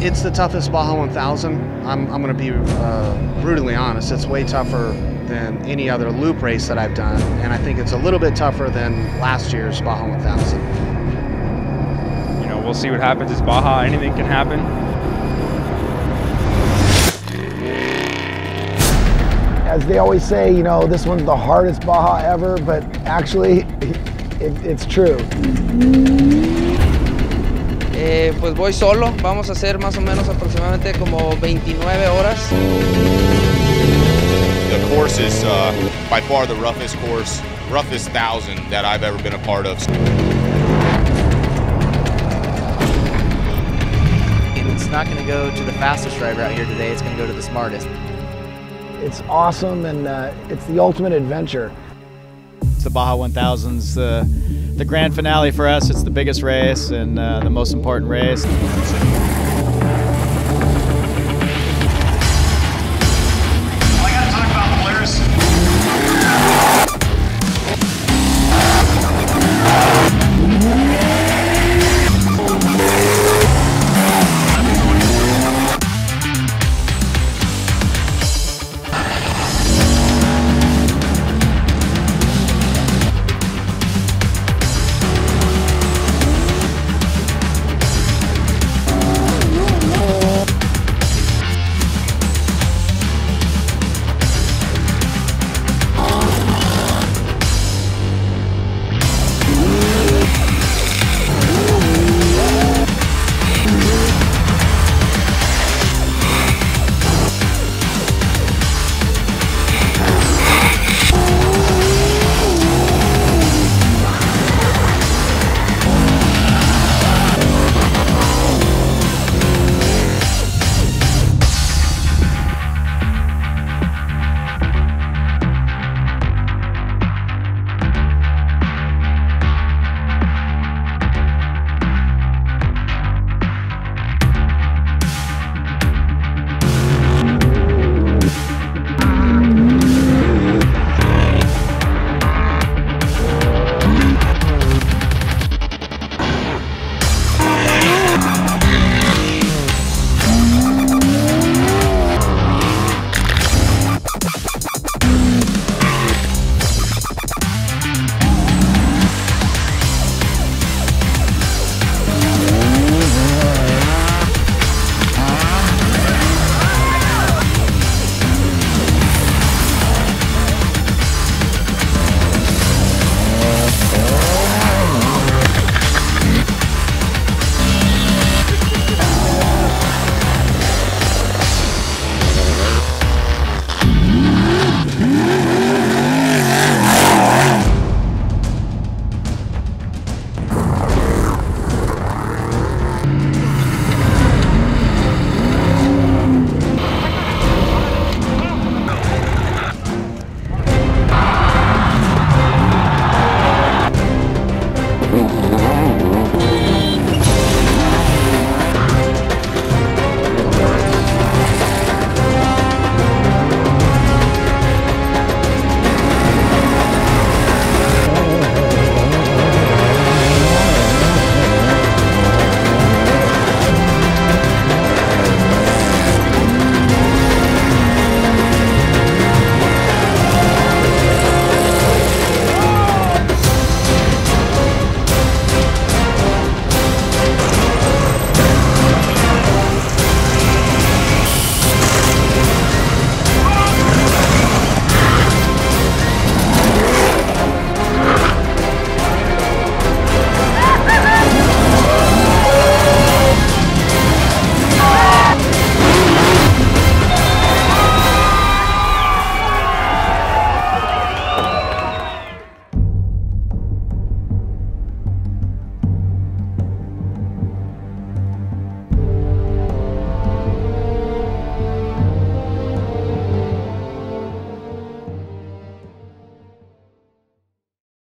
It's the toughest Baja 1000. I'm, I'm going to be uh, brutally honest. It's way tougher than any other loop race that I've done, and I think it's a little bit tougher than last year's Baja 1000. You know, we'll see what happens. It's Baja. Anything can happen. As they always say, you know, this one's the hardest Baja ever, but actually, it, it's true. Eh, pues voy solo, vamos a hacer más o menos aproximadamente como 29 horas. The course is uh, by far the roughest course, roughest thousand that I've ever been a part of. It's not going to go to the fastest driver out here today, it's going to go to the smartest. It's awesome and uh, it's the ultimate adventure. It's the Baja 1000's the, the grand finale for us. It's the biggest race and uh, the most important race.